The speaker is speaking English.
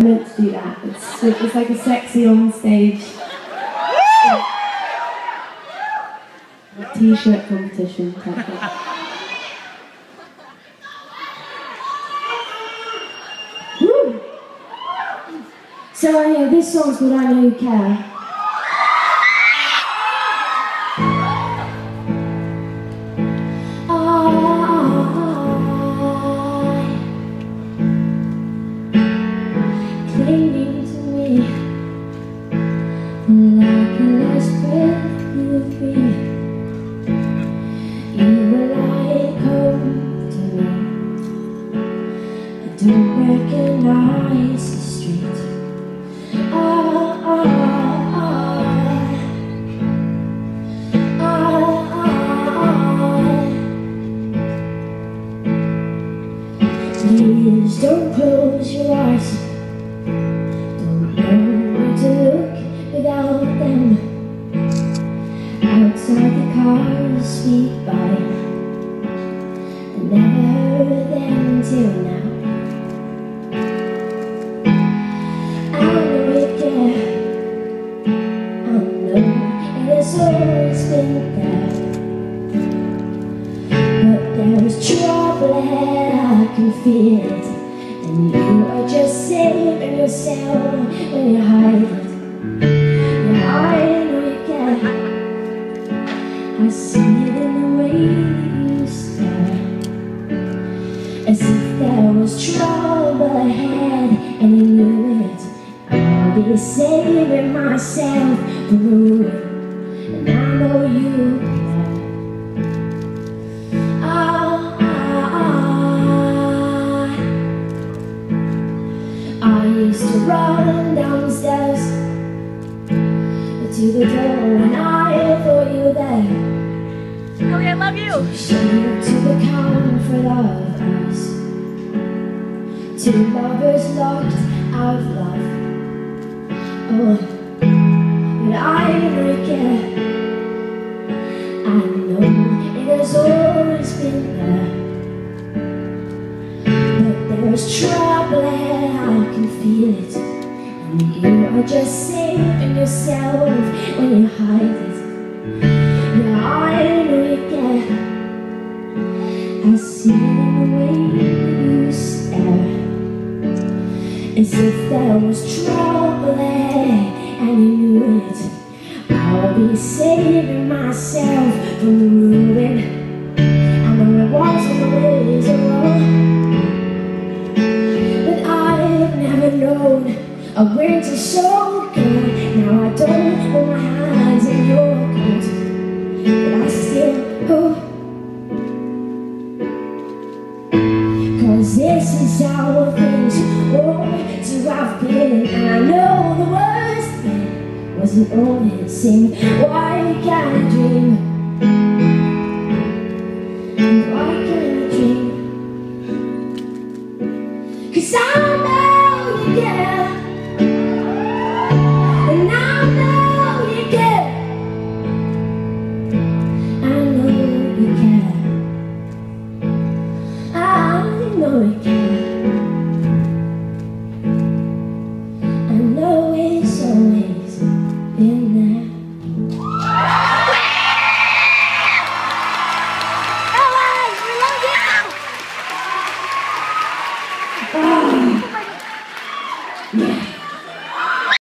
I meant to do that. It's, it's like a sexy on stage t-shirt competition. So uh, yeah, this song's called I Know You Care. Clinging to me like the last breath you breathe. You were like home to me. I don't recognize the street. Please don't close your eyes. Where to look without them. Outside the cars speed by. I never them till now. I know it can. I know it has always been there. But there's trouble ahead, I can feel it. You are just saving yourself when you hide it. You hide it again. I see it in the way you stare. As if there was trouble ahead and you knew it. I'll be saving myself through ruin. And I know you used to run downstairs to the door and I thought you were there. Cody, I love you. Shame to the comfort of us. Two lovers locked out of love. Oh, but I don't care. I know it has always been there. But there's trouble ahead, I can feel it. You are just saving yourself when you hide it. Yeah, I know you can. I see it in the way you stare. As if there was trouble and you knew it. I'll be saving myself from ruin. So cold. Now I don't hold my hands in your coat. But I still hope. Cause this is how things ought to have been And I know the worst thing wasn't always sin Why can't I dream? Why can't I dream? Cause I